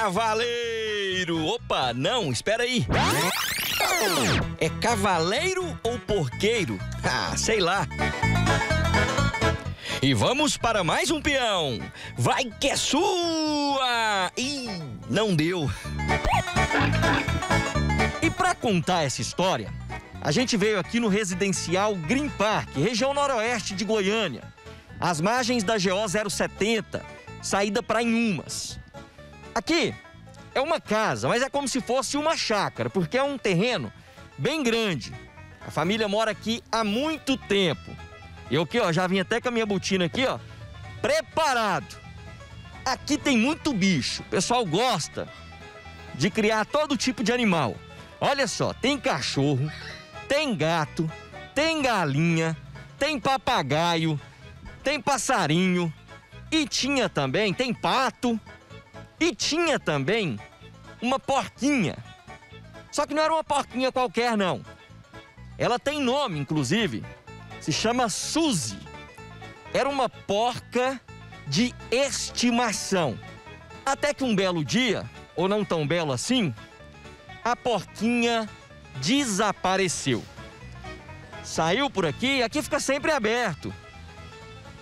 cavaleiro. Opa, não, espera aí. É cavaleiro ou porqueiro? Ah, sei lá. E vamos para mais um peão. Vai que é sua! Ih, não deu. E para contar essa história, a gente veio aqui no residencial Green Park, região noroeste de Goiânia, às margens da GO 070, saída para Inhumas. Aqui é uma casa, mas é como se fosse uma chácara, porque é um terreno bem grande. A família mora aqui há muito tempo. Eu aqui, ó, já vim até com a minha botina aqui, ó, preparado. Aqui tem muito bicho. O pessoal gosta de criar todo tipo de animal. Olha só, tem cachorro, tem gato, tem galinha, tem papagaio, tem passarinho e tinha também, tem pato e tinha também uma porquinha. Só que não era uma porquinha qualquer, não. Ela tem nome, inclusive. Se chama Suzy. Era uma porca de estimação. Até que um belo dia, ou não tão belo assim, a porquinha desapareceu. Saiu por aqui, aqui fica sempre aberto.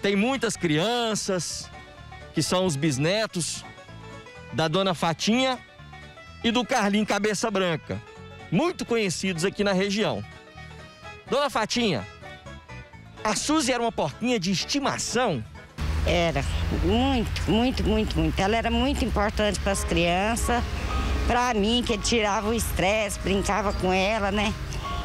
Tem muitas crianças, que são os bisnetos da dona Fatinha e do Carlinho Cabeça Branca, muito conhecidos aqui na região. Dona Fatinha, a Suzy era uma porquinha de estimação? Era, muito, muito, muito, muito. Ela era muito importante para as crianças, para mim, que tirava o estresse, brincava com ela, né?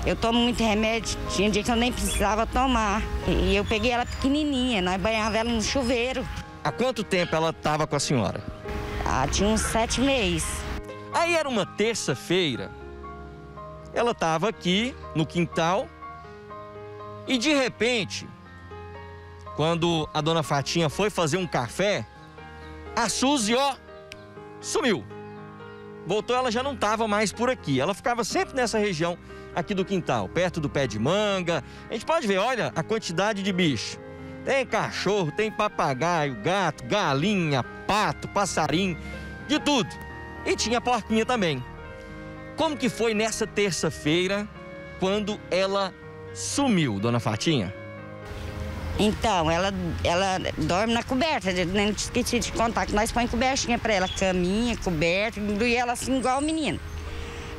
Eu tomo muito remédio, tinha dia que eu nem precisava tomar. E eu peguei ela pequenininha, nós banhava ela no chuveiro. Há quanto tempo ela estava com a senhora? Ah, tinha uns sete meses. Aí era uma terça-feira. Ela estava aqui no quintal e de repente, quando a dona Fatinha foi fazer um café, a Suzy, ó, sumiu. Voltou, ela já não estava mais por aqui. Ela ficava sempre nessa região aqui do quintal, perto do pé de manga. A gente pode ver, olha a quantidade de bicho. Tem cachorro, tem papagaio, gato, galinha, pato, passarinho, de tudo. E tinha porquinha também. Como que foi nessa terça-feira quando ela sumiu, dona Fatinha? Então, ela, ela dorme na coberta, nem esqueci de contar que nós põe cobertinha para ela, caminha, coberta, e ela assim igual o menino.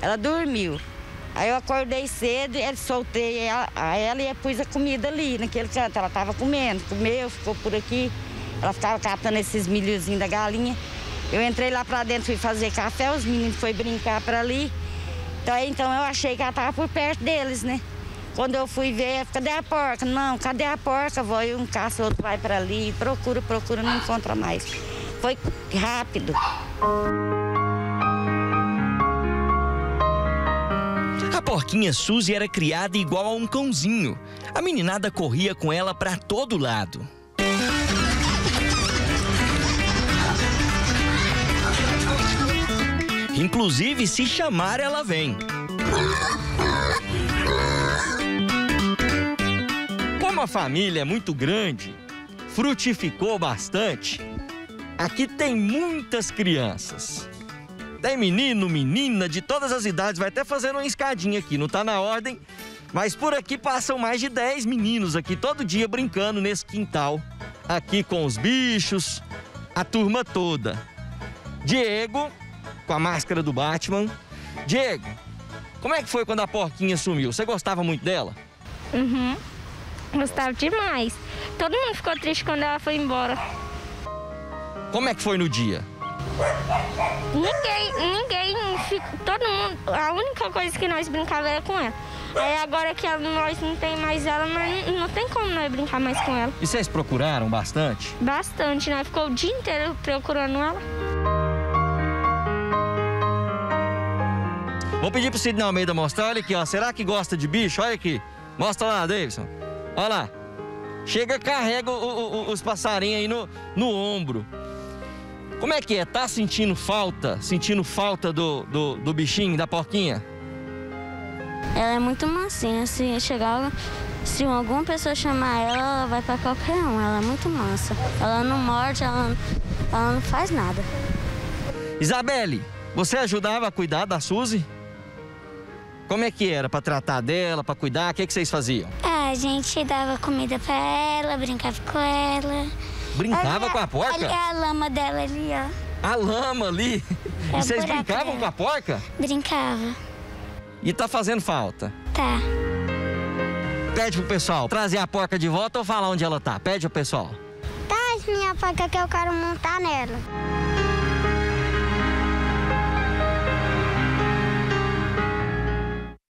Ela dormiu. Aí eu acordei cedo, e soltei ela, a ela e pus a comida ali, naquele canto. Ela estava comendo, comeu, ficou por aqui. Ela ficava catando esses milhozinhos da galinha. Eu entrei lá para dentro, fui fazer café, os meninos foram brincar para ali. Então, então eu achei que ela estava por perto deles, né? Quando eu fui ver, cadê a porca? Não, cadê a porca? E um caça, outro vai para ali, procura, procura, não encontra mais. Foi rápido. A porquinha Suzy era criada igual a um cãozinho. A meninada corria com ela para todo lado. Inclusive, se chamar, ela vem. Como a família é muito grande, frutificou bastante, aqui tem muitas crianças. Tem menino, menina, de todas as idades, vai até fazendo uma escadinha aqui, não tá na ordem, mas por aqui passam mais de 10 meninos aqui todo dia brincando nesse quintal, aqui com os bichos, a turma toda. Diego com a máscara do Batman. Diego, como é que foi quando a porquinha sumiu? Você gostava muito dela? Uhum. Gostava demais. Todo mundo ficou triste quando ela foi embora. Como é que foi no dia? Ninguém, ninguém, todo mundo, a única coisa que nós brincava era com ela. Aí agora que nós não tem mais ela, mas não, não tem como nós brincar mais com ela. E vocês procuraram bastante? Bastante, nós ficou o dia inteiro procurando ela. Vou pedir pro Sidney Almeida mostrar, olha aqui, ó. Será que gosta de bicho? Olha aqui. Mostra lá, Davidson. Olha lá. Chega, carrega o, o, os passarinhos aí no, no ombro. Como é que é? Tá sentindo falta? Sentindo falta do, do, do bichinho, da porquinha? Ela é muito mansinha. Se chegar, se alguma pessoa chamar ela, ela vai para qualquer um. Ela é muito mansa. Ela não morde, ela, ela não faz nada. Isabelle, você ajudava a cuidar da Suzy? Como é que era para tratar dela, para cuidar? O que, que vocês faziam? Ah, a gente dava comida pra ela, brincava com ela. Brincava Olha- com a porca? Olha a lama dela ali, ó. A lama ali. É e vocês brincavam dela. com a porca? Brincava. E tá fazendo falta. Tá. Pede pro pessoal trazer a porca de volta ou falar onde ela tá. Pede pro pessoal. Traz minha faca que eu quero montar nela.